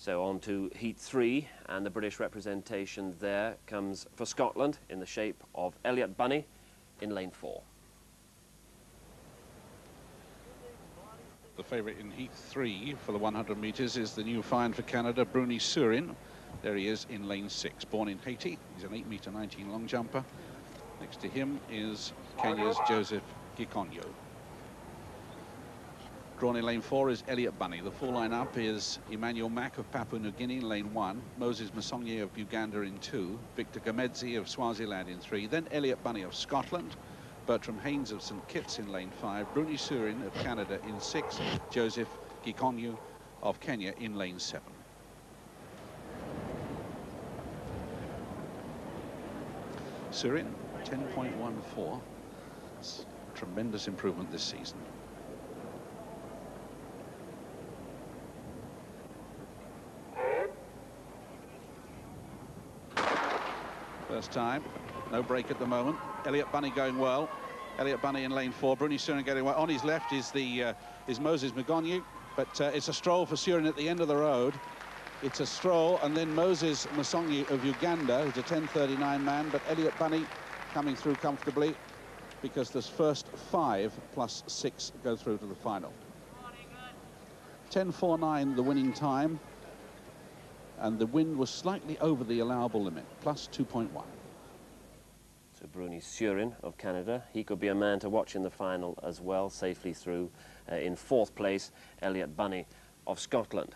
So on to Heat 3, and the British representation there comes for Scotland in the shape of Elliot Bunney in lane 4. The favourite in Heat 3 for the 100 metres is the new find for Canada, Bruny Surin. There he is in lane 6, born in Haiti. He's an 8 metre 19 long jumper. Next to him is Kenya's Joseph Gikonyo. Drawn in lane four is Elliot Bunney. The full line-up is Emmanuel Mack of Papua New Guinea in lane one, Moses Musonge of Uganda in two, Victor Gamedze of Swaziland in three, then Elliot Bunney of Scotland, Bertram Haynes of St Kitts in lane five, Bruny Surin of Canada in six, Joseph Gikonyo of Kenya in lane seven. Surin, 10.14. It's tremendous improvement this season. First time, no break at the moment. Elliot Bunney going well. Elliot Bunney in lane four. Bruny Surin getting well. On his left is the uh, is Moses Magonyu, but uh, it's a stroll for Surin at the end of the road. It's a stroll, and then Moses Musonge of Uganda, who's a 10.39 man, but Elliot Bunney coming through comfortably because this first five plus six go through to the final. 10.49 the winning time and the wind was slightly over the allowable limit, plus 2.1. So Bruny Surin of Canada, he could be a man to watch in the final as well, safely through uh, in fourth place, Elliot Bunney of Scotland.